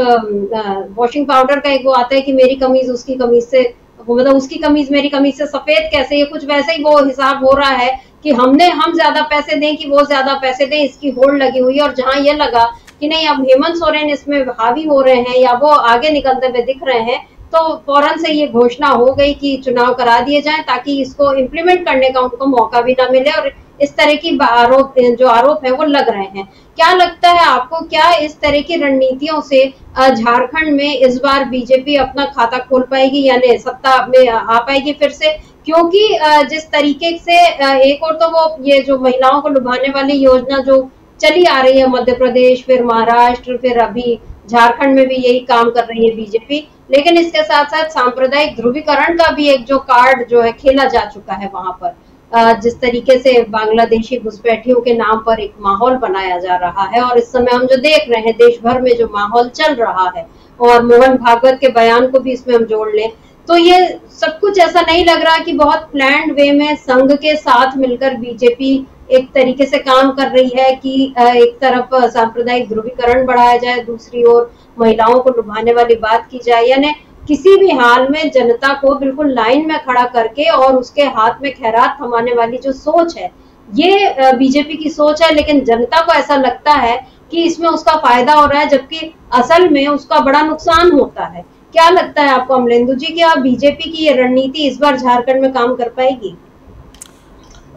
वॉशिंग पाउडर का एक वो आता है कि मेरी कमीज, उसकी कमीज से मतलब उसकी कमीज, मेरी कमीज से सफ़ेद कैसे, ये कुछ वैसे ही वो हिसाब हो रहा है कि हमने, हम ज़्यादा पैसे दें कि वो ज़्यादा पैसे दें, इसकी होड़ लगी हुई है और जहाँ ये लगा कि नहीं, अब हेमंत सोरेन इसमें हावी हो रहे हैं या वो आगे निकलते हुए दिख रहे हैं तो फ़ौरन से ये घोषणा हो गई कि चुनाव करा दिए जाए ताकि इसको इम्प्लीमेंट करने का उनको मौका भी ना मिले और इस तरह की आरोप, जो आरोप है, वो लग रहे हैं। क्या लगता है आपको, क्या इस तरह की रणनीतियों से झारखंड में इस बार बीजेपी अपना खाता खोल पाएगी, यानी सत्ता में आ पाएगी फिर से? क्योंकि जिस तरीके से एक और तो वो, ये जो महिलाओं को लुभाने वाली योजना जो चली आ रही है, मध्य प्रदेश, फिर महाराष्ट्र, फिर अभी झारखंड में भी यही काम कर रही है बीजेपी। लेकिन इसके साथ साथ सांप्रदायिक ध्रुवीकरण का भी एक जो कार्ड जो है खेला जा चुका है वहाँ पर। जिस तरीके से बांग्लादेशी घुसपैठियों के नाम पर एक माहौल बनाया जा रहा है और इस समय हम जो देख रहे हैं देश भर में जो माहौल चल रहा है और मोहन भागवत के बयान को भी इसमें हम जोड़ लें तो ये सब कुछ ऐसा नहीं लग रहा कि बहुत प्लान वे में संघ के साथ मिलकर बीजेपी एक तरीके से काम कर रही है कि एक तरफ़ सांप्रदायिक ध्रुवीकरण बढ़ाया जाए, दूसरी ओर महिलाओं को लुभाने वाली बात की जाए। यानी किसी भी हाल में जनता को बिल्कुल लाइन में खड़ा करके और उसके हाथ में खैरात थमाने वाली जो सोच है, ये बीजेपी की सोच है, लेकिन जनता को ऐसा लगता है कि इसमें उसका फ़ायदा हो रहा है, जबकि असल में उसका बड़ा नुकसान होता है। क्या लगता है आपको, अमलेंदु जी क्या बीजेपी की ये रणनीति इस बार झारखंड में काम कर पाएगी?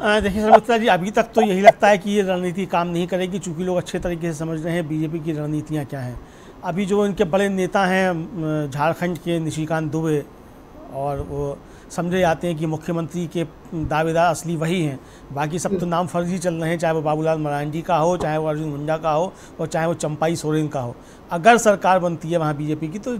देखिए सर्वत्रा जी, अभी तक तो यही लगता है कि ये रणनीति काम नहीं करेगी, चूँकि लोग अच्छे तरीके से समझ रहे हैं बीजेपी की रणनीतियाँ क्या हैं। अभी जो इनके बड़े नेता हैं झारखंड के निशिकांत दुबे और वो समझे जाते हैं कि मुख्यमंत्री के दावेदार असली वही हैं। बाकी सब तो नाम फर्जी चल रहे हैं, चाहे वो बाबूलाल मरांडी का हो, चाहे वो अर्जुन मुंडा का हो, और चाहे वो चंपाई सोरेन का हो। अगर सरकार बनती है वहाँ बीजेपी की तो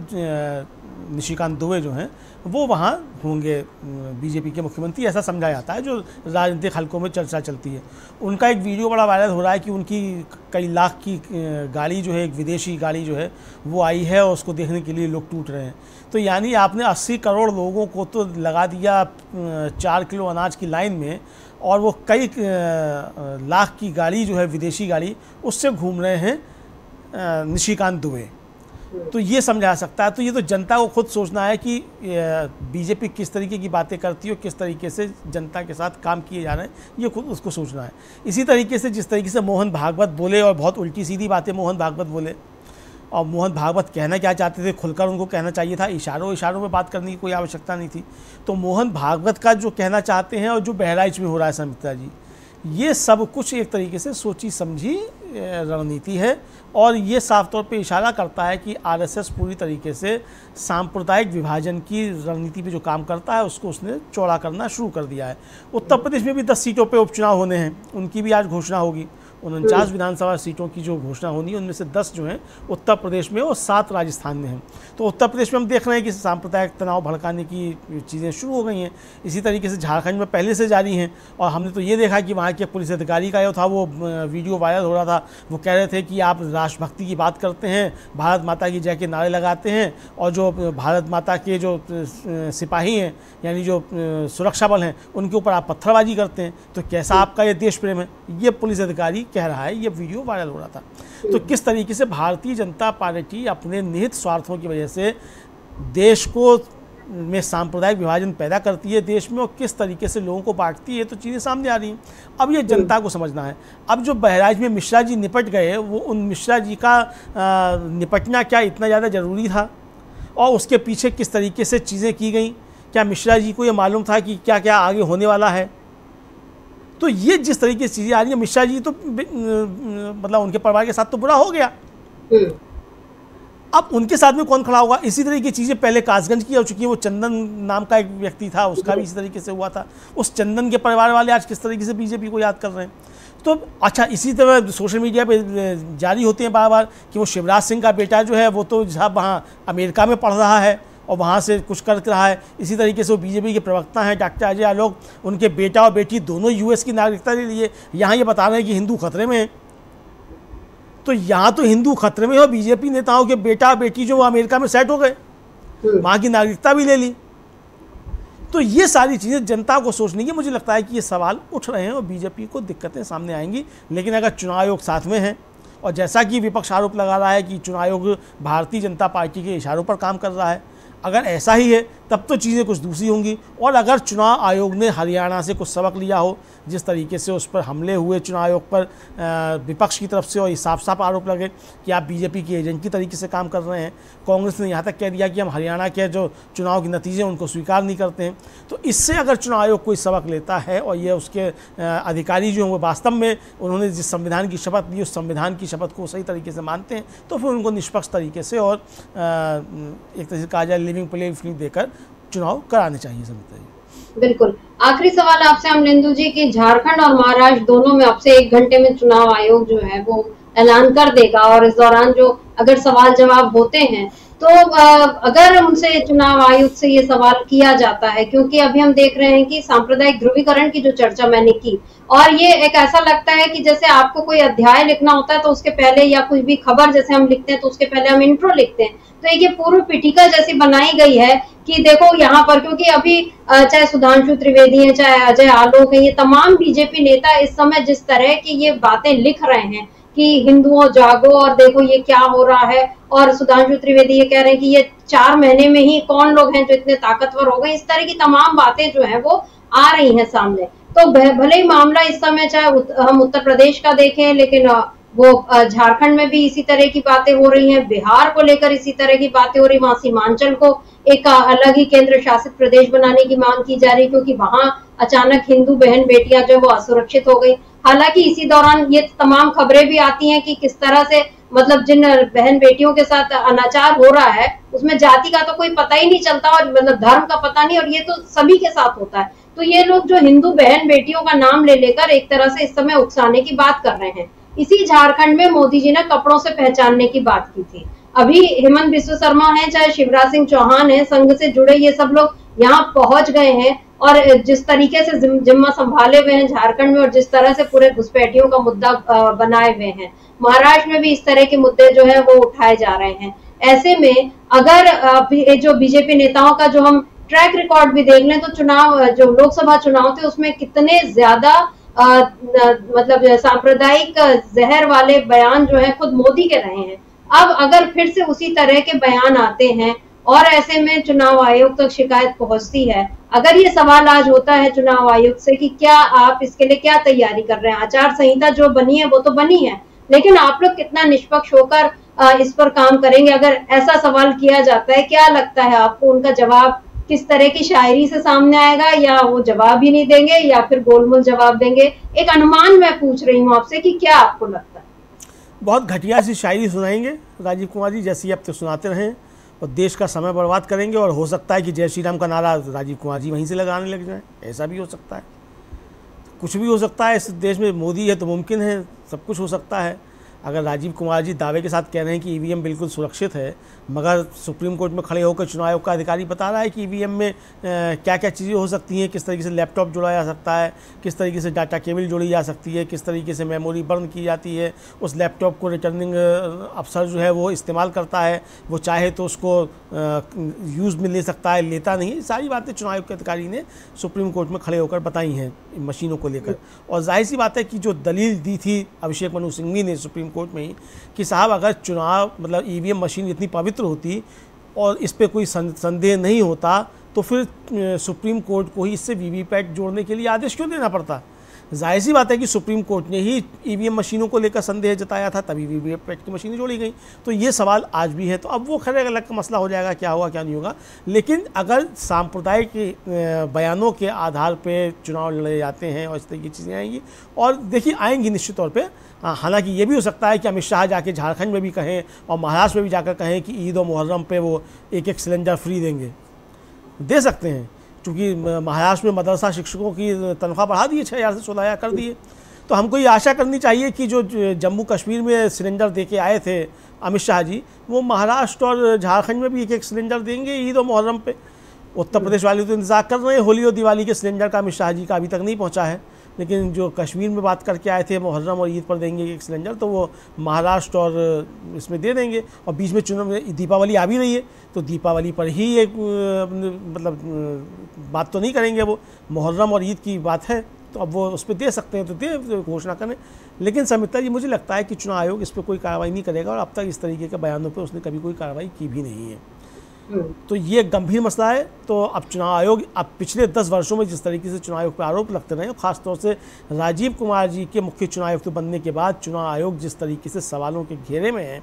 निशिकांत दुबे जो हैं, वो वहाँ होंगे बीजेपी के मुख्यमंत्री, ऐसा समझा जाता है, जो राजनीतिक हलकों में चर्चा चलती है। उनका एक वीडियो बड़ा वायरल हो रहा है कि उनकी कई लाख की गाड़ी जो है, एक विदेशी गाड़ी जो है, वो आई है और उसको देखने के लिए लोग टूट रहे हैं। तो यानी आपने 80 करोड़ लोगों को तो लगा दिया चार किलो अनाज की लाइन में, और वो कई लाख की गाड़ी जो है, विदेशी गाड़ी, उससे घूम रहे हैं निशिकांत दुबे। तो ये समझा सकता है। तो ये तो जनता को खुद सोचना है कि बीजेपी किस तरीके की बातें करती है और किस तरीके से जनता के साथ काम किए जा रहे हैं, ये खुद उसको सोचना है। इसी तरीके से जिस तरीके से मोहन भागवत बोले और बहुत उल्टी सीधी बातें मोहन भागवत बोले और मोहन भागवत कहना क्या चाहते थे? खुलकर उनको कहना चाहिए था। इशारों इशारों में बात करने की कोई आवश्यकता नहीं थी। तो मोहन भागवत का जो कहना चाहते हैं और जो बहराइच में हो रहा है समित्रा जी, ये सब कुछ एक तरीके से सोची समझी रणनीति है। और ये साफ़ तौर पे इशारा करता है कि आरएसएस पूरी तरीके से सांप्रदायिक विभाजन की रणनीति पे जो काम करता है, उसको उसने चौड़ा करना शुरू कर दिया है। उत्तर प्रदेश में भी दस सीटों पे उपचुनाव होने हैं। उनकी भी आज घोषणा होगी। उनचास विधानसभा सीटों की जो घोषणा होनी है उनमें से दस जो हैं उत्तर प्रदेश में और सात राजस्थान में हैं। तो उत्तर प्रदेश में हम देख रहे हैं कि सांप्रदायिक तनाव भड़काने की चीज़ें शुरू हो गई हैं। इसी तरीके से झारखंड में पहले से जारी हैं और हमने तो ये देखा कि वहाँ के पुलिस अधिकारी का जो था वो वीडियो वायरल हो रहा था। वो कह रहे थे कि आप राष्ट्रभक्ति की बात करते हैं भारत माता की जय के नारे लगाते हैं और जो भारत माता के जो सिपाही हैं यानी जो सुरक्षा बल हैं उनके ऊपर आप पत्थरबाजी करते हैं। तो कैसा आपका ये देश प्रेम है? ये पुलिस अधिकारी कह रहा है, ये वीडियो वायरल हो रहा था। तो किस तरीके से भारतीय जनता पार्टी अपने निहित स्वार्थों की वजह से देश को में सांप्रदायिक विभाजन पैदा करती है देश में और किस तरीके से लोगों को बांटती है तो चीज़ें सामने आ रही हैं। अब ये जनता को समझना है। अब जो बहराइच में मिश्रा जी निपट गए, वो उन मिश्रा जी का निपटना क्या इतना ज़्यादा ज़रूरी था? और उसके पीछे किस तरीके से चीज़ें की गई? क्या मिश्रा जी को ये मालूम था कि क्या क्या आगे होने वाला है? तो ये जिस तरीके से चीज़ें आ रही है मिश्रा जी तो मतलब उनके परिवार के साथ तो बुरा हो गया। हम्म। अब उनके साथ में कौन खड़ा होगा? इसी तरह की चीज़ें पहले कासगंज की हो चुकी है वो चंदन नाम का एक व्यक्ति था उसका भी इसी तरीके से हुआ था। उस चंदन के परिवार वाले आज किस तरीके से बीजेपी को याद कर रहे हैं? तो अच्छा इसी तरह सोशल मीडिया पे जारी होते हैं बार बार कि वो शिवराज सिंह का बेटा जो है वो तो जहाँ वहाँ अमेरिका में पढ़ रहा है। और वहाँ से कुछ कर रहा है। इसी तरीके से वो बीजेपी के प्रवक्ता हैं डॉक्टर अजय आलोक। उनके बेटा और बेटी दोनों यूएस की नागरिकता ले लिए। यहाँ ये बता रहे हैं कि हिंदू खतरे में है। तो यहाँ तो हिंदू खतरे में हो बीजेपी नेताओं के बेटा बेटी जो अमेरिका में सेट हो गए। हम्म। वहाँ की नागरिकता भी ले ली। तो ये सारी चीज़ें जनता को सोचने की मुझे लगता है कि ये सवाल उठ रहे हैं और बीजेपी को दिक्कतें सामने आएँगी। लेकिन अगर चुनाव आयोग साथ में है और जैसा कि विपक्ष आरोप लगा रहा है कि चुनाव आयोग भारतीय जनता पार्टी के इशारों पर काम कर रहा है अगर ऐसा ही है तब तो चीज़ें कुछ दूसरी होंगी। और अगर चुनाव आयोग ने हरियाणा से कुछ सबक लिया हो, जिस तरीके से उस पर हमले हुए चुनाव आयोग पर विपक्ष की तरफ़ से और ये साफ़ साफ़ आरोप लगे कि आप बीजेपी की एजेंट की तरीके से काम कर रहे हैं, कांग्रेस ने यहाँ तक कह दिया कि हम हरियाणा के जो चुनाव के नतीजे उनको स्वीकार नहीं करते हैं। तो इससे अगर चुनाव आयोग कोई सबक लेता है और ये उसके अधिकारी जो हैं वो वास्तव में उन्होंने जिस संविधान की शपथ ली, उस संविधान की शपथ को सही तरीके से मानते हैं तो फिर उनको निष्पक्ष तरीके से और एक तरह से कहा जाए लिविंग प्ले फ़ील्ड देकर चुनाव कराने चाहिए समिति। बिल्कुल। आखिरी सवाल आपसे हम लिंदु जी की झारखंड और महाराष्ट्र दोनों में आपसे एक घंटे में चुनाव आयोग जो है वो ऐलान कर देगा और इस दौरान जो अगर सवाल जवाब होते हैं तो अगर उनसे चुनाव आयुक्त से ये सवाल किया जाता है, क्योंकि अभी हम देख रहे हैं कि सांप्रदायिक ध्रुवीकरण की जो चर्चा मैंने की, और ये एक ऐसा लगता है कि जैसे आपको कोई अध्याय लिखना होता है तो उसके पहले या कोई भी खबर जैसे हम लिखते हैं तो उसके पहले हम इंट्रो लिखते हैं। तो एक ये पूर्व पीठिका जैसी बनाई गई है कि देखो यहाँ पर, क्योंकि अभी चाहे सुधांशु त्रिवेदी है, चाहे अजय आलोक है, ये तमाम बीजेपी नेता इस समय जिस तरह की ये बातें लिख रहे हैं कि हिंदुओं जागो और देखो ये क्या हो रहा है और सुधांशु त्रिवेदी ये कह रहे हैं कि ये चार महीने में ही कौन लोग हैं जो इतने ताकतवर हो गए? इस तरह की तमाम बातें जो है वो आ रही हैं सामने। तो भले ही मामला इस समय चाहे हम उत्तर प्रदेश का देखें, लेकिन वो झारखंड में भी इसी तरह की बातें हो रही हैं। बिहार को लेकर इसी तरह की बातें हो रही वहाँ सीमांचल को एक अलग ही केंद्र शासित प्रदेश बनाने की मांग की जा रही क्योंकि वहाँ अचानक हिंदू बहन बेटियाँ जो वो असुरक्षित हो गई। हालाँकि इसी दौरान ये तमाम खबरें भी आती हैं कि किस तरह से मतलब जिन बहन बेटियों के साथ अनाचार हो रहा है, उसमें जाति का तो कोई पता ही नहीं चलता और मतलब धर्म का पता नहीं और ये तो सभी के साथ होता है। तो ये लोग जो हिंदू बहन बेटियों का नाम ले लेकर एक तरह से इस समय उकसाने की बात कर रहे हैं। इसी झारखंड में मोदी जी ने कपड़ों से पहचानने की बात की थी। अभी हेमंत विश्व शर्मा है, चाहे शिवराज सिंह चौहान है, संघ से जुड़े ये सब लोग यहाँ पहुँच गए हैं और जिस तरीके से जिम्मा संभाले हुए हैं झारखंड में और जिस तरह से पूरे घुसपैठियों का मुद्दा बनाए हुए हैं। महाराष्ट्र में भी इस तरह के मुद्दे जो है वो उठाए जा रहे हैं। ऐसे में अगर जो बीजेपी नेताओं का जो हम ट्रैक रिकॉर्ड भी देख लें तो चुनाव जो लोकसभा चुनाव थे, उसमें कितने ज़्यादा मतलब सांप्रदायिक जहर वाले बयान जो है खुद मोदी के रहे हैं। अब अगर फिर से उसी तरह के बयान आते हैं और ऐसे में चुनाव आयोग तक शिकायत पहुँचती है। अगर ये सवाल आज होता है चुनाव आयोग से कि क्या आप इसके लिए क्या तैयारी कर रहे हैं? आचार संहिता जो बनी है, वो तो बनी है, लेकिन आप लोग कितना निष्पक्ष होकर इस पर काम करेंगे? अगर ऐसा सवाल किया जाता है, क्या लगता है आपको? उनका जवाब किस तरह की शायरी से सामने आएगा? या वो जवाब ही नहीं देंगे, या फिर गोलमोल जवाब देंगे? एक अनुमान मैं पूछ रही हूँ आपसे कि क्या आपको लगता है? बहुत घटिया सी शायरी सुनाएँगे। राजीव कुमार जी, जैसी अब तो सुनाते रहें। और देश का समय बर्बाद करेंगे और हो सकता है कि जय श्री राम का नारा राजीव कुमार जी वहीं से लगाने लग जाए। ऐसा भी हो सकता है। कुछ भी हो सकता है, इस देश में मोदी है तो मुमकिन है, सब कुछ हो सकता है। अगर राजीव कुमार जी दावे के साथ कह रहे हैं कि ईवीएम बिल्कुल सुरक्षित है मगर सुप्रीम कोर्ट में खड़े होकर चुनाव आयोग का अधिकारी बता रहा है कि ईवीएम में क्या क्या चीज़ें हो सकती हैं, किस तरीके से लैपटॉप जोड़ा जा सकता है, किस तरीके से डाटा केबल जोड़ी जा सकती है, किस तरीके से मेमोरी बर्न की जाती है, उस लैपटॉप को रिटर्निंग अफसर जो है वो इस्तेमाल करता है, वो चाहे तो उसको यूज़ में ले सकता है, लेता नहीं सारी बातें चुनाव आयोग के अधिकारी ने सुप्रीम कोर्ट में खड़े होकर बताई हैं मशीनों को लेकर। और ज़ाहिर सी बात है कि जो दलील दी थी, अभिषेक मनु सिंघवी ने सुप्रीम कोर्ट में ही, कि साहब अगर चुनाव मतलब ईवीएम मशीन इतनी पवित्र होती और इस पर कोई संदेह नहीं होता तो फिर सुप्रीम कोर्ट को ही इससे वीवीपैट जोड़ने के लिए आदेश क्यों देना पड़ता? ज़ाहिर सी बात है कि सुप्रीम कोर्ट ने ही ईवीएम मशीनों को लेकर संदेह जताया था, तभी वीवीपैट की मशीनें जोड़ी गई। तो ये सवाल आज भी है। तो अब वो खैर अलग का मसला हो जाएगा, क्या होगा, क्या नहीं होगा। लेकिन अगर सांप्रदायिक बयानों के आधार पर चुनाव लड़े जाते हैं और इस तरह की चीज़ें आएँगी और देखिए, आएँगी निश्चित तौर पर हालाँकि ये भी हो सकता है कि अमित शाह जाके झारखंड में भी कहें और महाराष्ट्र में भी जाकर कहें कि ईद और मुहर्रम पे वो एक एक सिलेंडर फ्री देंगे। दे सकते हैं। क्योंकि महाराष्ट्र में मदरसा शिक्षकों की तनख्वाह बढ़ा दी छः से सोलह कर दिए। तो हमको ये आशा करनी चाहिए कि जो जम्मू कश्मीर में सिलेंडर दे के आए थे अमित शाह जी, वो महाराष्ट्र और झारखंड में भी एक एक सिलेंडर देंगे ईद और मुहर्रम पे। उत्तर प्रदेश वाले तो इंतज़ार कर रहे हैं, होली और दिवाली के सिलेंडर का अमित शाह जी का अभी तक नहीं पहुँचा है। लेकिन जो कश्मीर में बात करके आए थे मुहर्रम और ईद पर देंगे एक सिलेंडर तो वो महाराष्ट्र और इसमें दे देंगे। और बीच में चुनाव दीपावली आ भी रही है तो दीपावली पर ही एक मतलब बात तो नहीं करेंगे वो। मुहर्रम और ईद की बात है तो अब वो उस पर दे सकते हैं तो दे तो घोषणा करें। लेकिन समिता जी, मुझे लगता है कि चुनाव आयोग इस पर कोई कार्रवाई नहीं करेगा और अब तक इस तरीके के बयानों पर उसने कभी कोई कार्रवाई की भी नहीं है। तो ये गंभीर मसला है। तो अब चुनाव आयोग, अब पिछले दस वर्षों में जिस तरीके से चुनाव आयोग पर आरोप लगते रहे, खासतौर से राजीव कुमार जी के मुख्य चुनाव आयुक्त बनने के बाद चुनाव आयोग जिस तरीके से सवालों के घेरे में है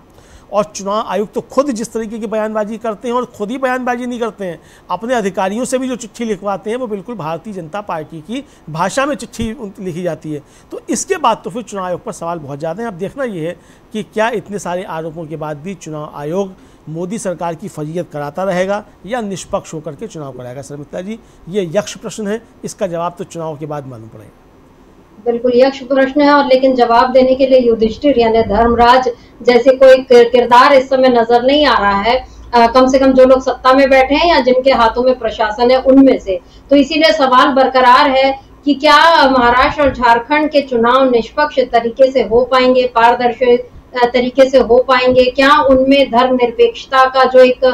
और चुनाव आयुक्त तो खुद जिस तरीके की बयानबाजी करते हैं और खुद ही बयानबाजी नहीं करते हैं, अपने अधिकारियों से भी जो चिट्ठी लिखवाते हैं वो बिल्कुल भारतीय जनता पार्टी की भाषा में चिट्ठी लिखी जाती है। तो इसके बाद तो फिर चुनाव आयोग पर सवाल बहुत ज़्यादा हैं। अब देखना ये है कि क्या इतने सारे आरोपों के बाद भी चुनाव आयोग मोदी सरकार की फजीयत कराता रहेगा या निष्पक्ष होकर के चुनाव कराएगा? सर मित्रा जी ये यक्ष प्रश्न है इसका जवाब तो चुनाव के बाद मालूम पड़ेगा। बिल्कुल यक्ष प्रश्न है और लेकिन जवाब देने के लिए युधिष्ठिर यानी धर्मराज जैसे कोई किरदार इस समय नज़र नहीं आ रहा है। आ, कम से कम जो लोग सत्ता में बैठे हैं या जिनके हाथों में प्रशासन है उनमें से। तो इसीलिए सवाल बरकरार है कि क्या महाराष्ट्र और झारखंड के चुनाव निष्पक्ष तरीके से हो पाएँगे पारदर्शी तरीके से हो पाएँगे? क्या उनमें धर्मनिरपेक्षता का जो एक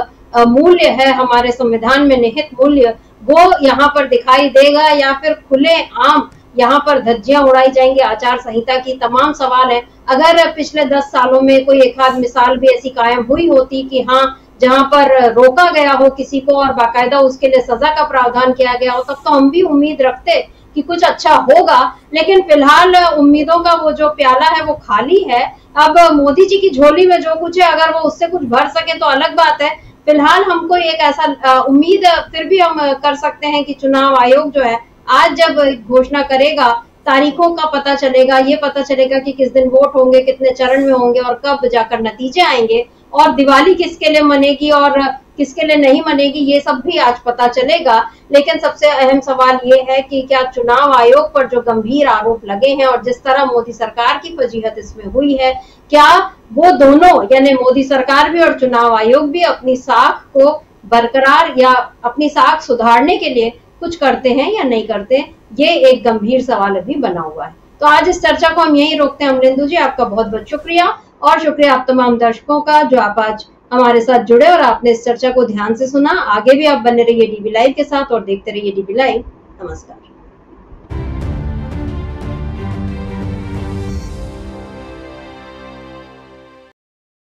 मूल्य है हमारे संविधान में निहित मूल्य, वो यहाँ पर दिखाई देगा या फिर खुले आम यहाँ पर धज्जियाँ उड़ाई जाएँगी आचार संहिता की? तमाम सवाल है। अगर पिछले दस सालों में कोई एक आध मिसाल भी ऐसी कायम हुई होती कि हाँ जहाँ पर रोका गया हो किसी को और बाकायदा उसके लिए सजा का प्रावधान किया गया हो, तब तो हम भी उम्मीद रखते कि कुछ अच्छा होगा, लेकिन फ़िलहाल उम्मीदों का वो जो प्याला है, वो खाली है। अब मोदी जी की झोली में जो कुछ है, अगर वो उससे कुछ भर सके तो अलग बात है। फ़िलहाल हमको एक ऐसा उम्मीद फिर भी हम कर सकते हैं कि चुनाव आयोग जो है, आज जब घोषणा करेगा, तारीखों का पता चलेगा, ये पता चलेगा कि किस दिन वोट होंगे, कितने चरण में होंगे और कब जाकर नतीजे आएँगे। और दिवाली किसके लिए मनेगी और किसके लिए नहीं मनेगी, ये सब भी आज पता चलेगा। लेकिन सबसे अहम सवाल ये है कि क्या चुनाव आयोग पर जो गंभीर आरोप लगे हैं और जिस तरह मोदी सरकार की फजीहत इसमें हुई है, क्या वो दोनों, यानी मोदी सरकार भी और चुनाव आयोग भी अपनी साख को बरकरार या अपनी साख सुधारने के लिए कुछ करते हैं या नहीं करते, ये एक गंभीर सवाल अभी बना हुआ है। तो आज इस चर्चा को हम यही रोकते हैं। अमरिंदु जी, आपका बहुत बहुत शुक्रिया। और शुक्रिया आप तमाम दर्शकों का, जो आप आज हमारे साथ जुड़े और आपने इस चर्चा को ध्यान से सुना। आगे भी आप बने रहिए डीबी लाइव के साथ और देखते रहिए डीबी लाइव नमस्कार।